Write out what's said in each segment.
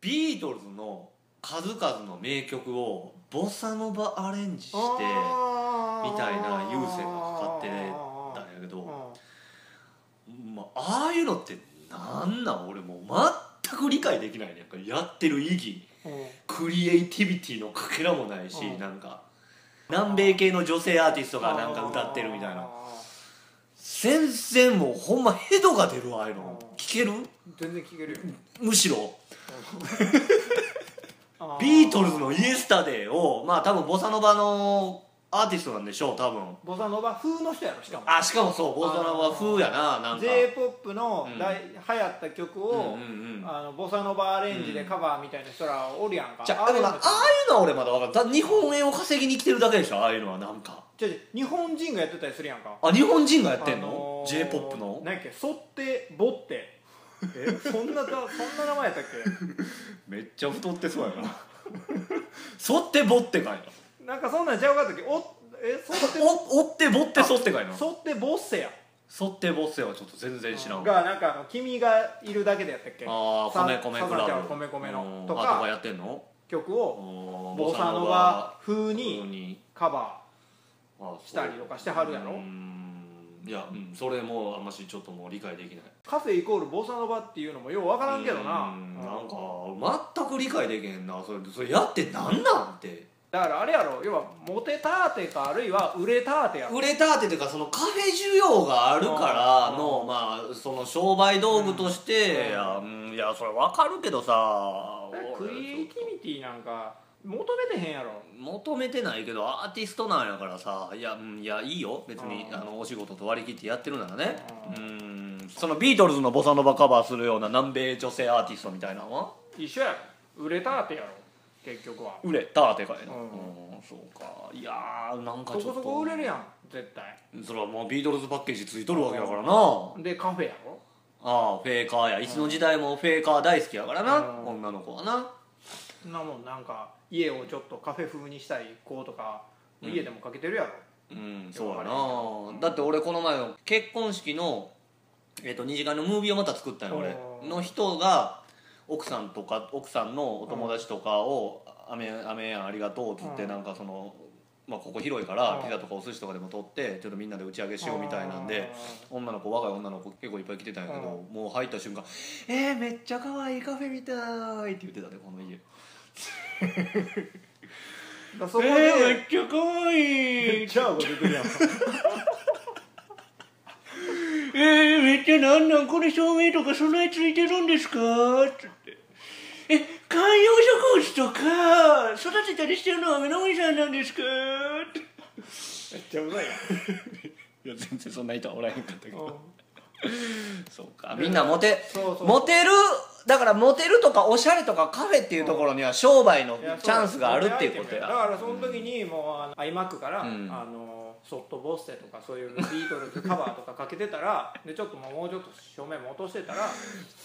ビートルズの数々の名曲をボサノバアレンジしてみたいな優先がかかってたんやけど、まあ、ああいうのってなんなん俺もう全く理解できないね。やっぱやってる意義クリエイティビティのかけらもないし、うん。なんか南米系の女性アーティストがなんか歌ってるみたいな。全然もうほんまヘドが出るわああいうの。うん。聞ける？全然聞けるよ。むしろ。あビートルズの「イエスタデー」をまあ多分ボサノバのアーティストなんでしょう多分。ボサノバ風の人やろしかも。あしかもそうボサノバ風やななんか。J p o p のうん。大、流行った曲を、うんうんうん。あのボサノバアレンジでカバーみたいな人らおるやんか、じゃあでもなああいうのは俺まだ分かる日本円を稼ぎに来てるだけでしょああいうのはなんか。じゃ日本人がやってたりするやんか。あ日本人がやってんの、あのー j p o p の？何やっけ？そってぼってえそんなだそんな名前やったっめっちゃ太ってそうやな。そってぼってかいけなんかそんなんちゃうかったっけ？おえそってなお追ってぼってそってかいな。そってボッセや。そってぼっせはちょっと全然知らんわ。がなんかあの君がいるだけでやったっけ？ああさ米米クサザンちゃラブん米米の。うん。とかあとかやってんの？曲をボボサノバ風風にに。カバあしたりとかしてはるやろ。うんいや、うん、それもあんましちょっともう理解できない。ーカフェイコールボサノバっていうのもようわからんけどな。うんなんか全く理解できへんな。それそれやってなんなんって。だからあれやろ。要はモテたーてかあるいは売れたーてやろ。売れたっていうかそのカフェ需要があるからのうん。まあその商売道具として、うん。いやうんいやそれわかるけどさ。クリエイティビティなんか求めてへんやろ。求めてないけどアーティストなんやからさいや,、うん、いやいいよ。別にうん。あのお仕事と割り切ってやってるならね。ううん。そのビートルズのボサノバカバーするような南米女性アーティストみたいなのは一緒や。ろ売れたーてやろ。結局は。売れたってかいな、ううんそうか。いやーなんかちょっと。そこそこ売れるやん絶対。それはもうビートルズパッケージついとるわけやからな。あでカフェやろ。あフェーカーや。いつの時代もフェーカー大好きやからな、うん。女の子はなそんなもんなんか家をちょっとカフェ風にしたい子とか家でもかけてるやろ、うん。そうやな。だって俺この前の結婚式の、えっと2時間のムービーをまた作ったんよ俺。うん。の人が奥さんとか奥さんのお友達とかを「あめあめやんありがとう」っつってうん。なんかその、まあ、ここ広いからうんピザとかお寿司とかでも取ってちょっとみんなで打ち上げしようみたいなんで女の子若い女の子結構いっぱい来てたんやけどもう入った瞬間「えー、めっちゃ可愛いカフェみたい」って言ってたねこの家。だそこで、っちゃ可愛めっちゃ顎出てるやん。えー、めっちゃなんなん？これ照明とか備えついてるんですか？つって。え観葉植物とか？育てたりしてるのは目の上さんなんですか？ってめっちゃうざ いやんいや全然そんな人はおらへんかったけうん。どそうか。みんなモテそうそう。モテる？だからモテるとかおしゃれとかカフェっていうところには商売のチャンスがあるっていうことだや。からその時にもうあの iMac から、うん。あのソフトボステとかそういうビートルズカバーとかかけてたら でちょっともうもうちょっと正面も落としてたら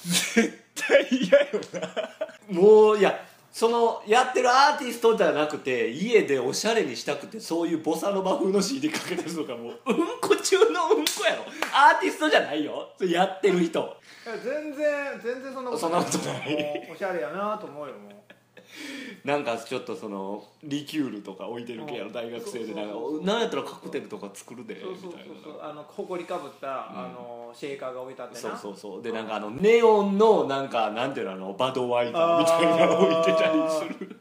絶対嫌よな。もういやそのやってるアーティストじゃなくて家でおしゃれにしたくてそういうボサノバ風の CD かけてるのがも。ううんこ中のうんこやろ。アーティストじゃないよ。それやってる人。全然全然そんなことそんなことない。おしゃれやなと思うよもう なんかちょっとそのリキュールとか置いてる系やろ大学生で。なんかやったらカクテルとか作るでみそうそうたいそう。そうな。あのほこりかぶった、あのシェーカーが置いてあってな。そうそうそう。でなんかあのネオンのなんかなんていうのあのバドワイザーみたいなの置いてたりする。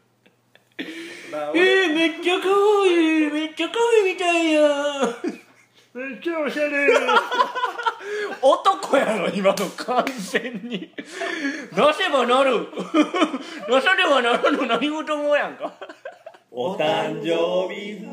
え俺。ー、めっちゃ可愛いめっちゃカフェみたいや。めっちゃおしゃれ男やろ今の完全に。なせばなる。なさねばならぬ何事もやんか。お誕生日